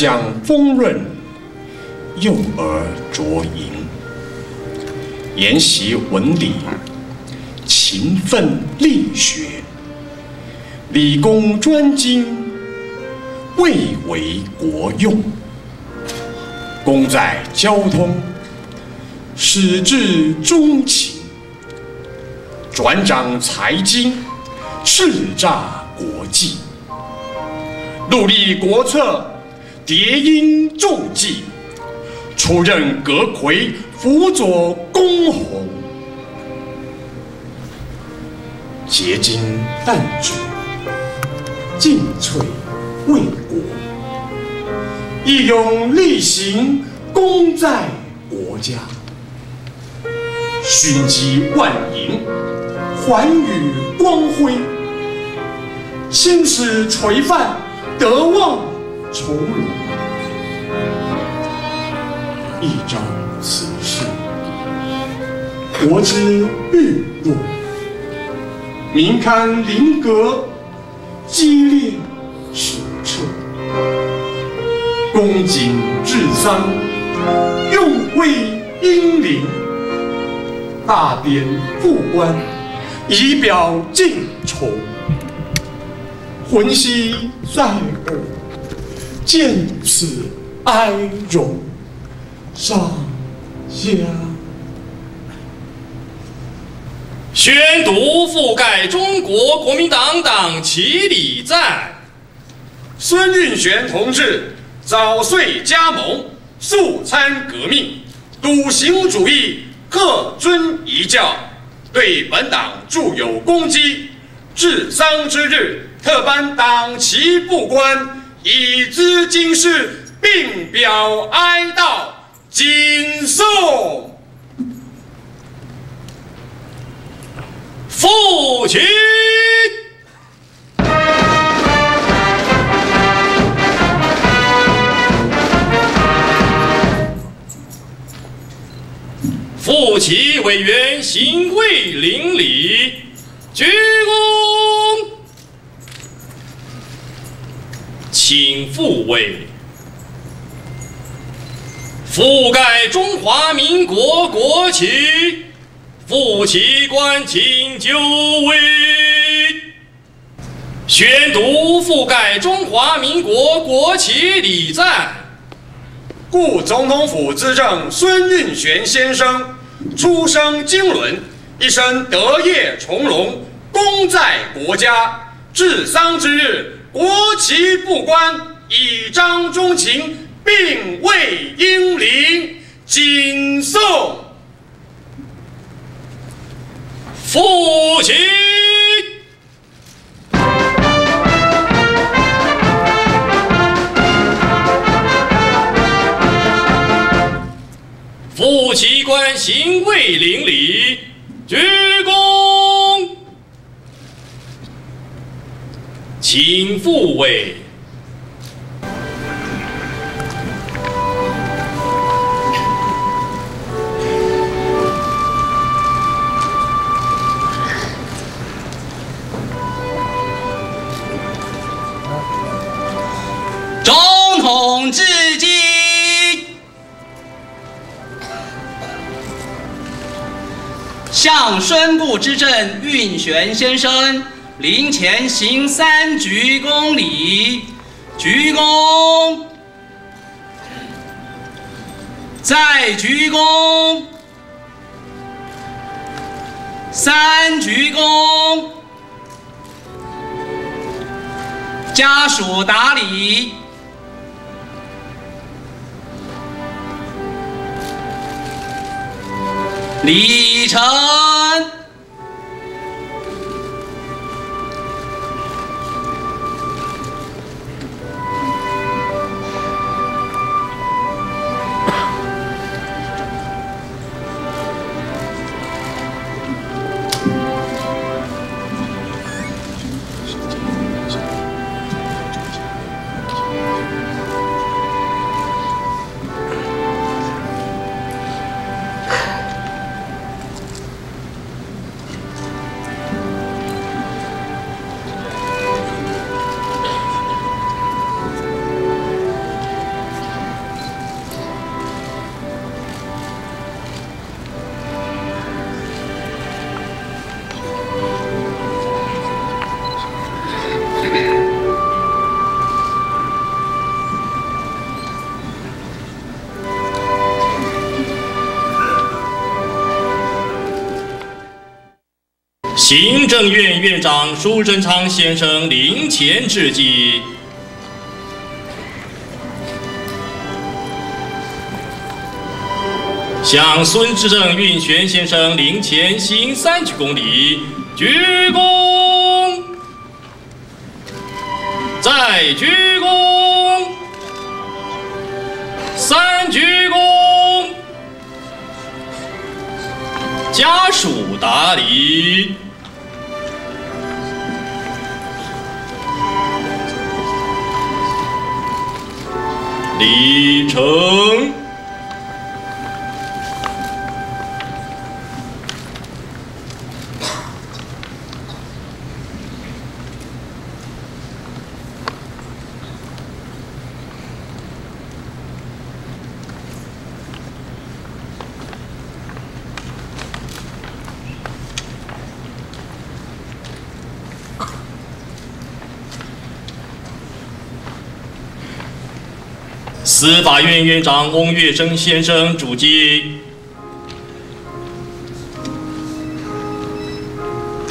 将丰润，幼而卓盈，研习文理，勤奋力学，理工专精，未为国用。功在交通，始至钟情。转掌财经，叱咤国际；戮力国策，叠英重计；出任阁魁，辅佐公侯；结晶弹珠，尽瘁为国；义勇力行，功在国家；勋绩万银。寰宇光辉，青史垂范，德望重荣。一朝此事，国之欲落；民堪临格，激烈史册。恭谨治丧，用为英灵；大典复官。以表敬崇，魂兮在耳，见此哀荣。上下宣读覆盖中国国民党党旗礼赞。孙运璇同志早岁加盟，速参革命，笃行主义，恪遵遗教。对本党著有功绩，治丧之日特颁党旗布官，以资经世，并表哀悼，谨送父亲。副旗委员行卫领礼，鞠躬，请复位。覆盖中华民国国旗，副旗官请就位。宣读覆盖中华民国国旗礼赞。故总统府资政孙运璇先生，出生经纶，一生德业从容，功在国家。治丧之日，国旗不关，以彰忠情，并为英灵，谨送父亲。副旗官行卫领礼，鞠躬，请复位。向孙部之正运玄先生灵前行三鞠躬礼，鞠躬，再鞠躬，三鞠躬，家属打礼。李晨。行政院院长苏贞昌先生临前致祭。向孙志正运璇先生灵前行三鞠躬礼，鞠躬，再鞠躬，三鞠躬，家属打礼，李成。司法院院长翁月生先生主祭，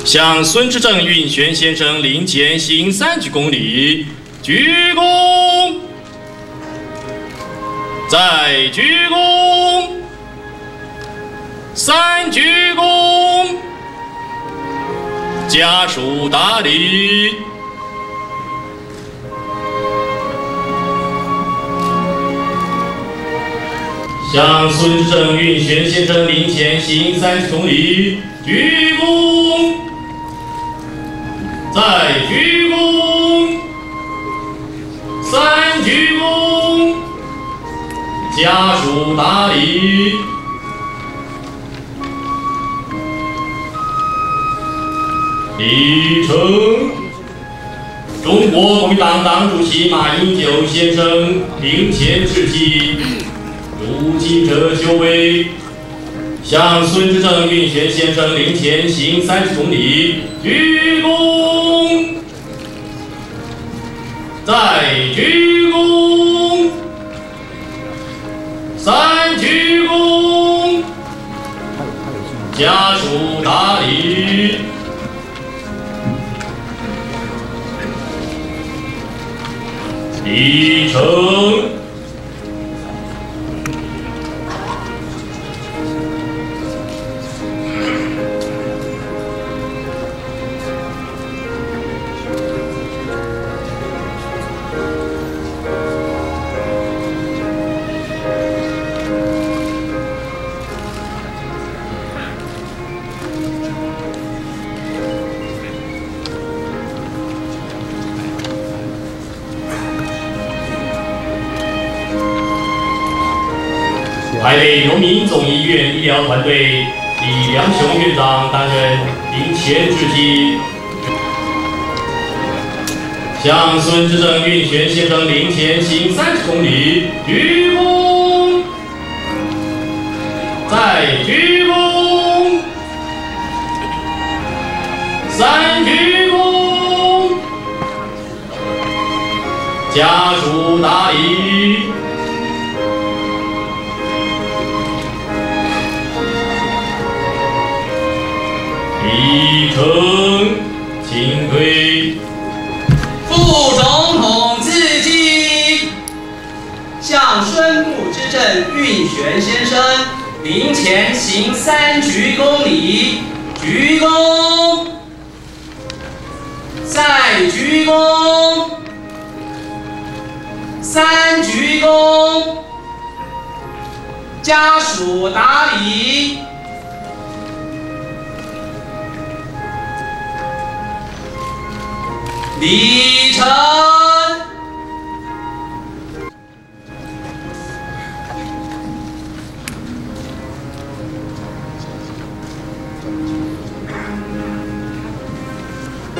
向孙志正运璇先生灵前行三鞠躬礼，鞠躬，再鞠躬，三鞠躬，家属打礼。向孙正运璇先生灵前行三鞠躬礼，鞠躬，再鞠躬，三鞠躬，家属打礼，礼成。中国国民党党主席马英九先生灵前致祭。如今者就位，向孙志正运璇先生灵前行三十公里，鞠躬，再鞠躬，三鞠躬，家属打礼，礼成。台北荣民总医院医疗团队李良雄院长担任临前致祭，向孙志正运泉先生灵前行三十公里，鞠躬，再鞠前行三鞠躬礼，鞠躬，再鞠躬，三鞠躬，家属打礼。李成，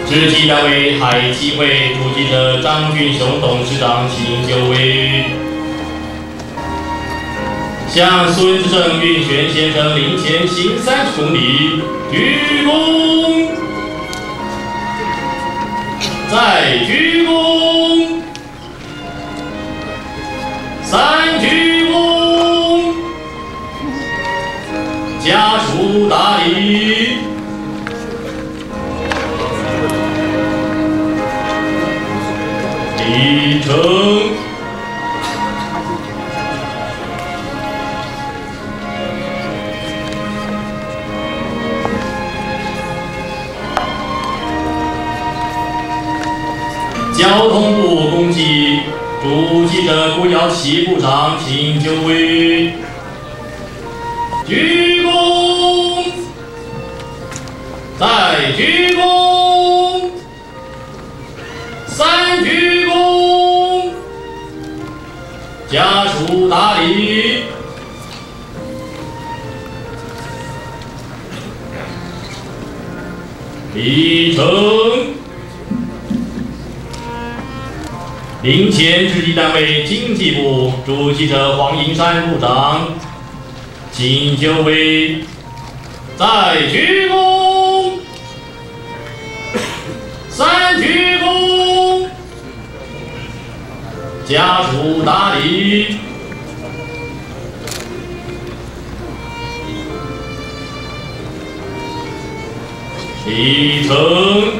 致敬两位海基会主席的张俊雄董事长请就位，向孙正运璇先生灵前行三十公里，鞠躬。再鞠躬，祭者顾耀齐部长，请就位。鞠躬，再鞠躬，三鞠躬，家属打理。礼成。陵前直隶单位经济部主席者黄银山部长，请就位，再鞠躬，三鞠躬，家属打理，礼成。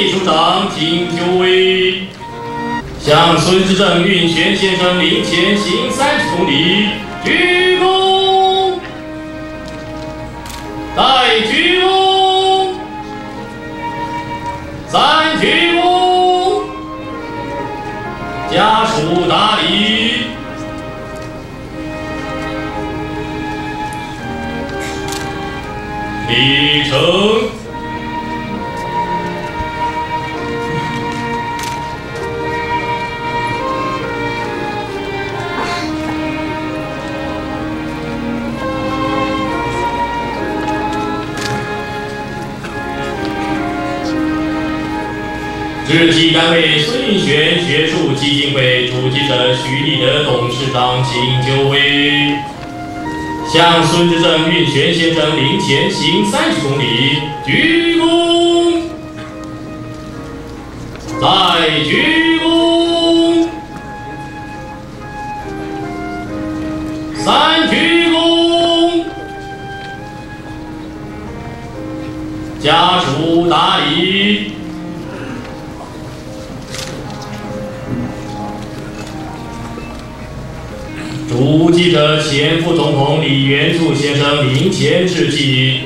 秘书长，请就位，向孙志正运璇先生灵前行三十公里，直系单位孙运璇学术基金会主席者徐立德董事长，请就位。向孙志正运璇先生灵前行三十公里，鞠躬，再鞠躬，三鞠躬，家属打理。记得前副总统李元簇先生灵前致祭，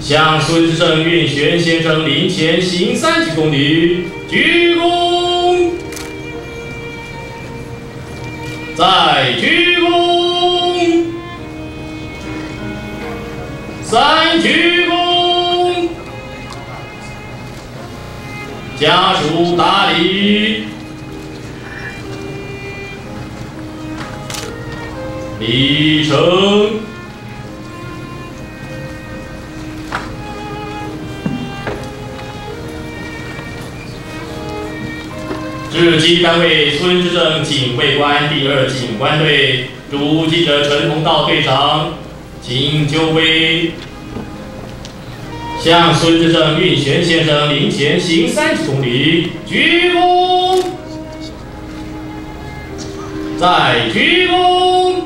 向孙志正运璇先生灵前行三十公里，鞠躬，再鞠躬，三鞠躬。家属打理，礼成。致祭单位孙志正警卫官第二警官队主祭者陈洪道队长，请就位。向孙志正运璇先生灵前行三十公里，鞠躬，再鞠躬，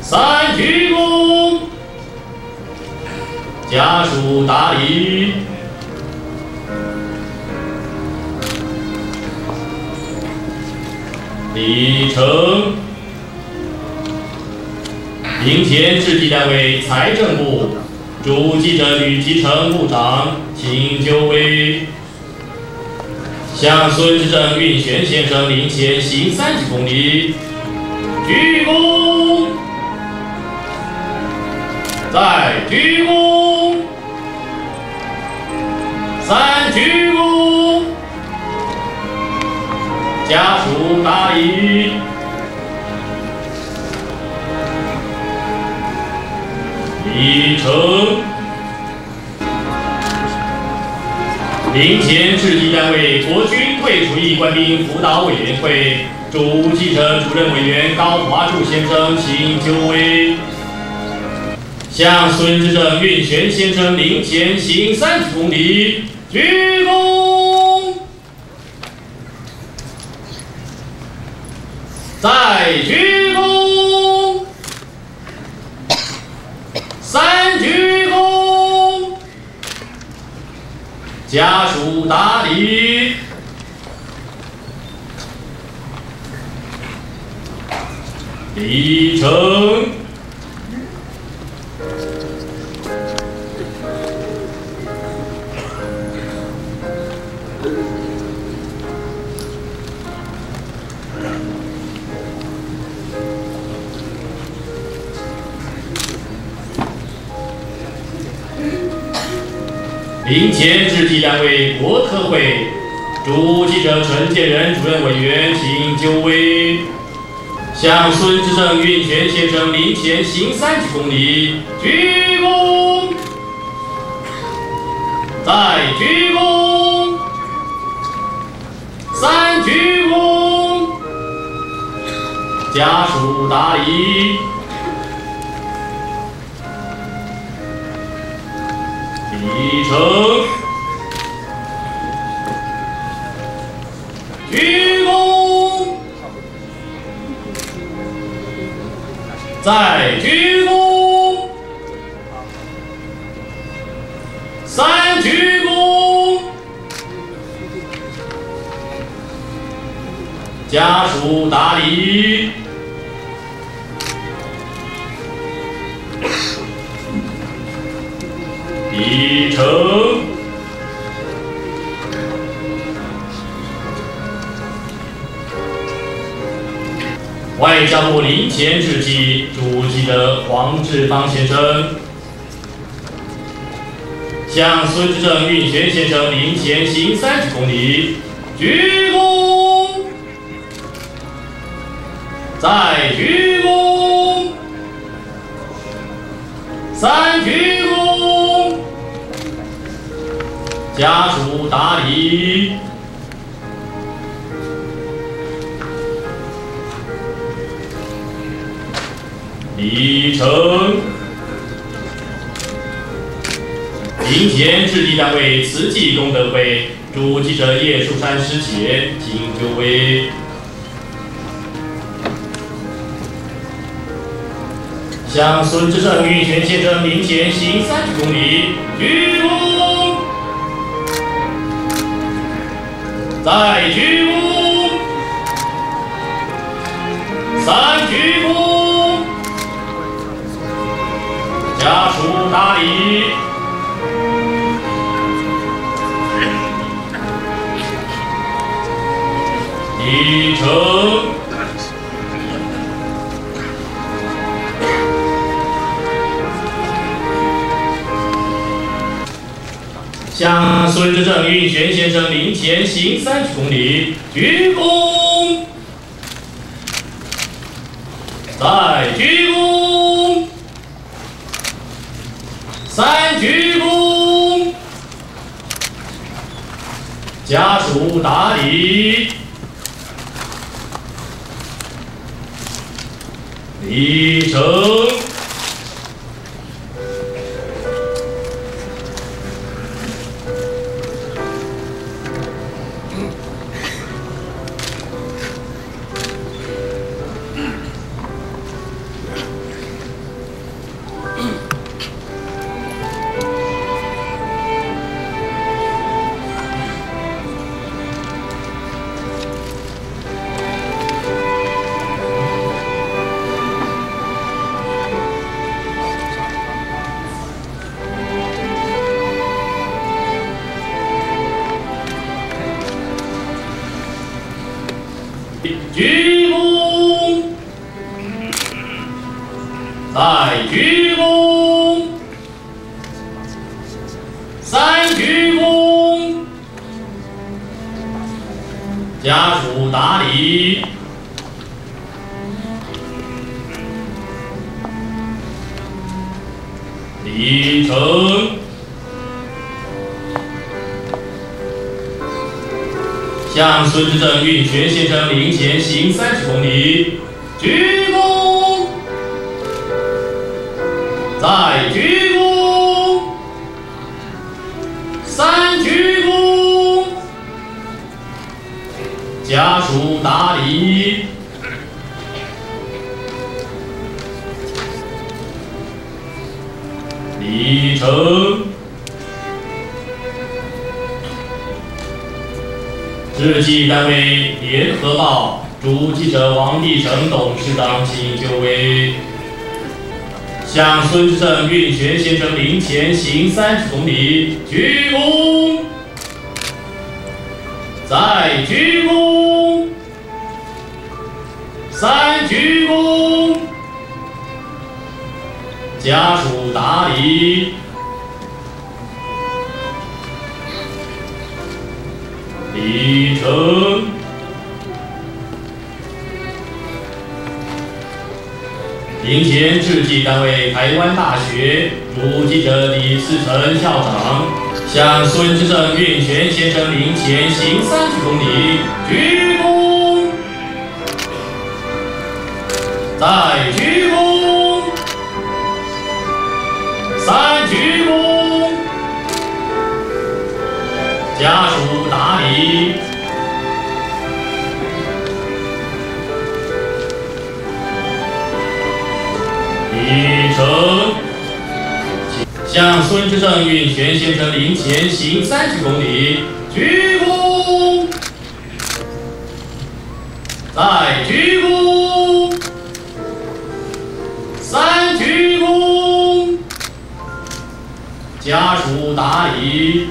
三鞠躬，家属打礼，礼成。灵前致祭单位财政部。主祭者吕吉成部长，请就位，向孙志正运璇先生灵前行三十公里，鞠躬，再鞠躬，三鞠躬，家属答应。礼成。临前致祭单位国军退出役官兵辅导委员会主记者主任委员高华柱先生，请就位。向孙志正运璇先生临前行三鞠躬礼，鞠躬，再鞠躬，三鞠躬，家属打理，礼成。领衔致祭单位国科会主记者陈建仁主任委员，请就位，向孙志正运璇先生临前行三鞠躬礼，鞠躬，再鞠躬，三鞠躬，家属答礼。礼成，鞠躬，再鞠躬，三鞠躬，家属打礼。外交部临前致祭主席的黄志芳先生，向孙志正运璇先生临前行三鞠躬礼，鞠躬，再鞠躬，三鞠躬。家属打礼，礼成。领衔致祭单位慈济功德会主记者叶树山师姐，请就位。向孙志胜运泉先生领衔行三十公里，鞠躬。再鞠躬，三鞠躬，家属打理，礼成。向孙之正运璇先生领前行三鞠躬礼，鞠躬，再鞠躬，三鞠躬，家属打礼，礼成。孙志正运全先生灵前行三十公里，单位联合报主记者王立成董事长请就位，向孙志正运泉先生灵前行三十公里，鞠躬，再鞠躬，三鞠躬，家属打理。李成，领衔致祭单位台湾大学主记者李世成校长，向孙志正运泉先生灵前行三十公里，鞠躬，再鞠躬，三鞠躬，家属。打理，礼成，向孙志正运泉先生灵前行三十公里，鞠躬，再鞠躬，三鞠躬，家属打理。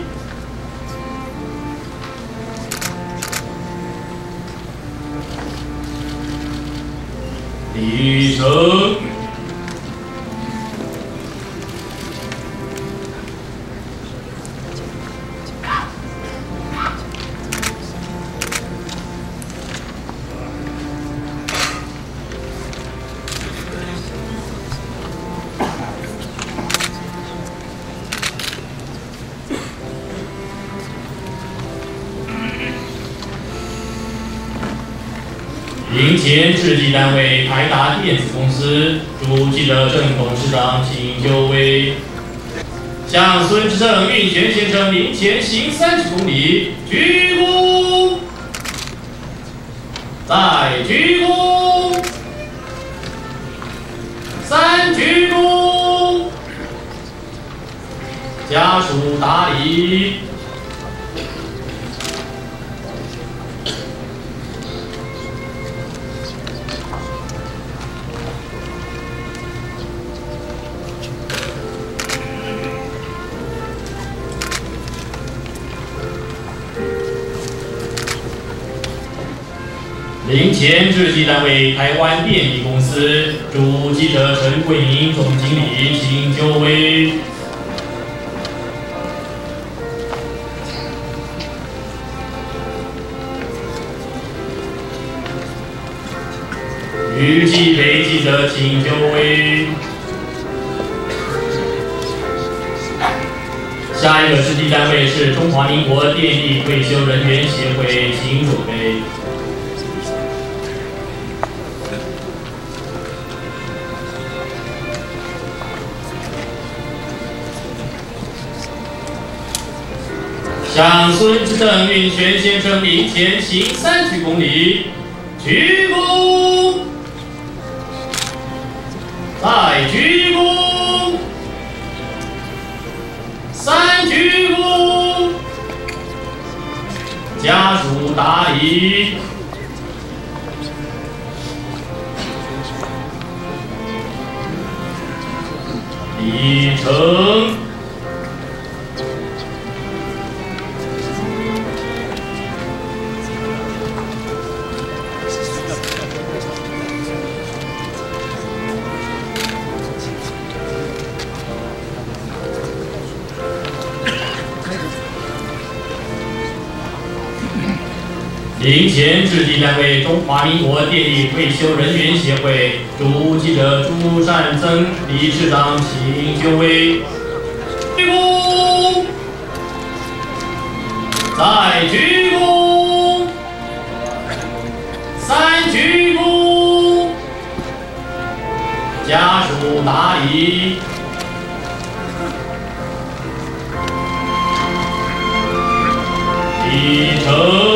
成，领衔制记单位台达电子公司主记者郑董事长请就位，向孙志胜运泉先生领前行三十公里，鞠躬，再鞠躬，三鞠躬，家属打礼。领前制记单位台湾电力公司主记者陈桂明总经理请就位。预计北记者请就位。下一个制记单位是中华民国电力退休人员协会，请准备。向孙志正运泉先生灵前行三鞠躬礼，鞠躬，再鞠躬，三鞠躬，家属打理，礼成。林前致敬单位中华民国电力退休人员协会主记者朱善增理事长，请就位。鞠躬，再鞠躬，三鞠躬，家属答礼。李成。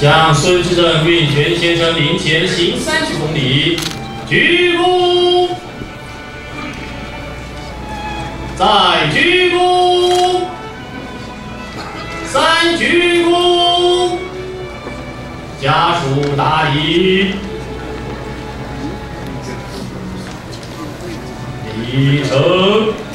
向孙志正运泉先生灵前行三十公里，鞠躬，再鞠躬，三鞠躬，家属答礼，礼成。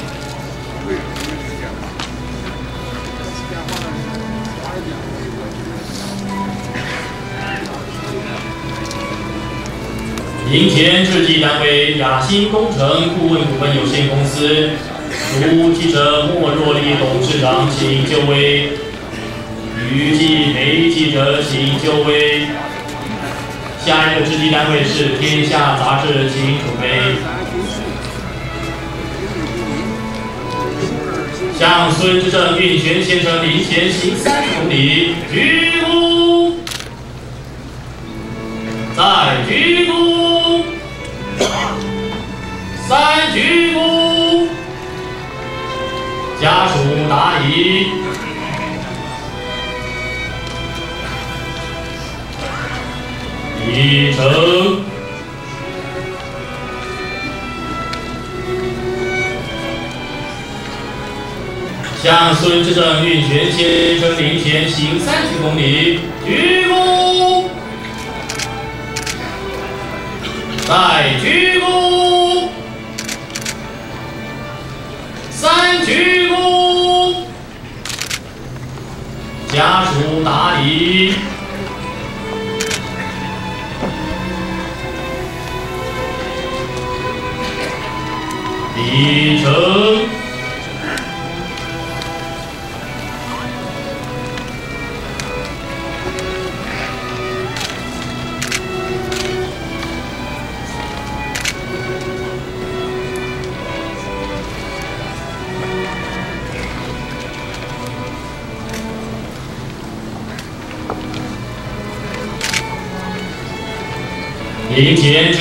银田制机单位雅兴工程顾问股份有限公司主记者莫若丽董事长，请就位。预计陪记者请就位。下一个制机单位是天下杂志，请准备。向孙志正运权先生临前行三公里，鞠躬，再鞠躬。三鞠躬，家属答礼，礼成。向孙志正运权先生灵前行三鞠躬礼，鞠躬，再鞠躬。三鞠躬，家属打礼，礼成。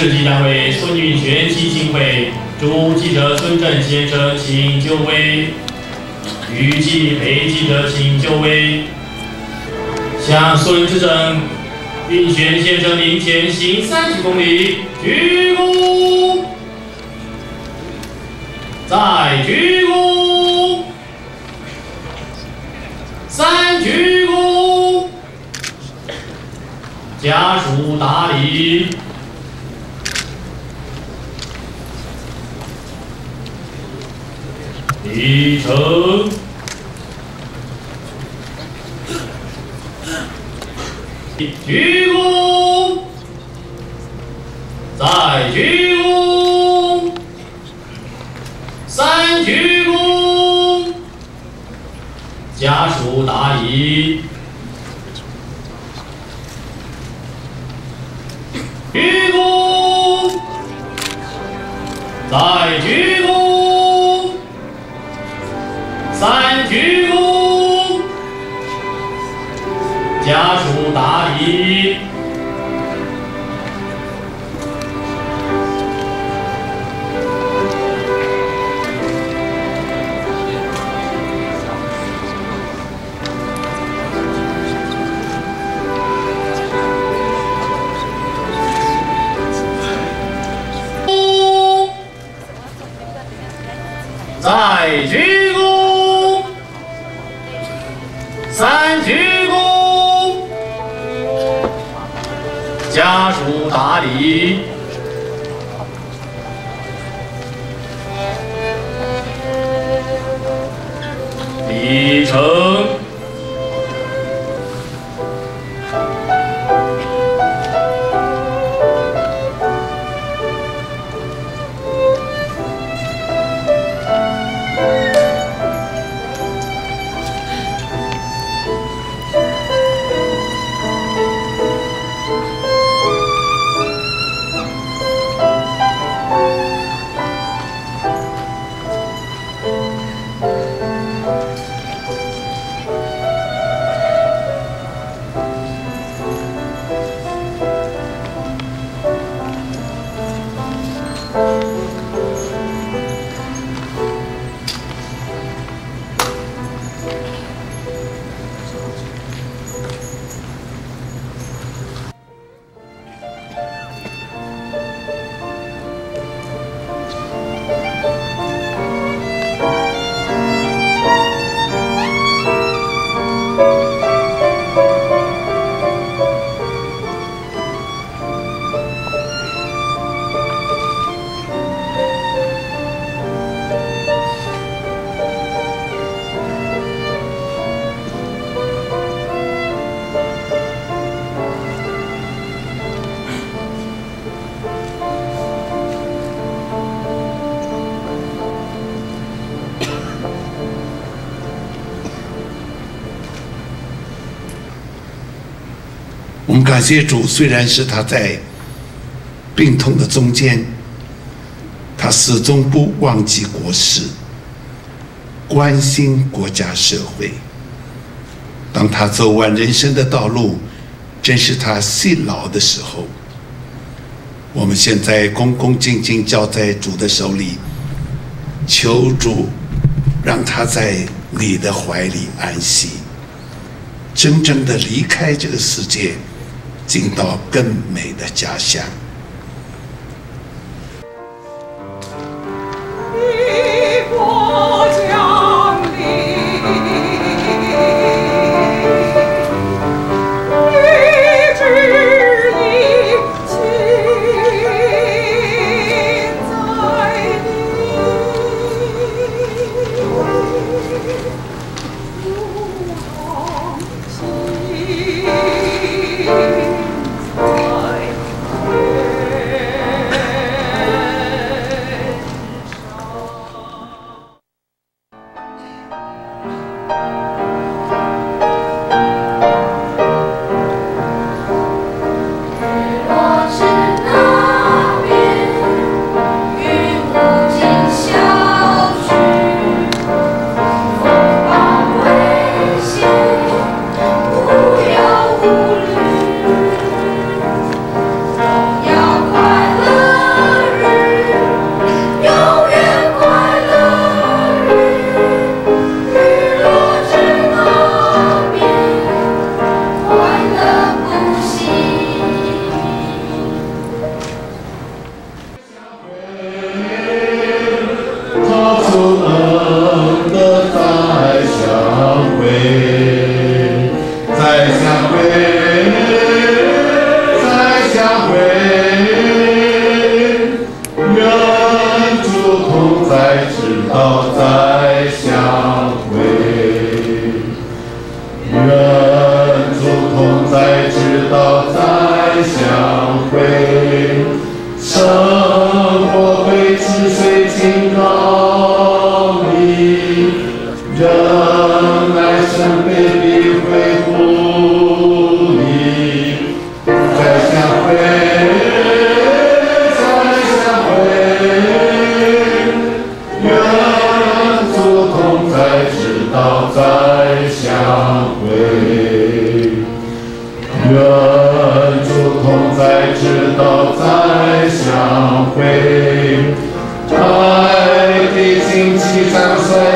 前制机单位孙运全基金会主记者孙振先生，请就位。预计陪记者请就位。向孙志正、运全先生您前行三十公里，鞠躬，再鞠躬，三鞠躬，家属打礼。礼成，鞠躬，再鞠躬，三鞠躬，家属答疑，鞠躬，再鞠再鞠躬，三鞠躬，家属打礼，礼成。感谢主，虽然是他在病痛的中间，他始终不忘记国事，关心国家社会。当他走完人生的道路，正是他细老的时候。我们现在恭恭敬敬交在主的手里，求主让他在你的怀里安息，真正的离开这个世界，进到更美的家乡。seems she found herself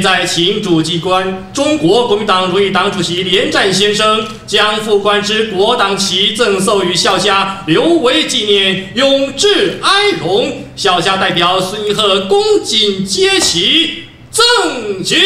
现在，请主祭官中国国民党荣誉党主席连战先生将副官之国党旗赠送于校家，留为纪念，永志哀荣。校家代表孙一鹤恭谨接旗，赠旗。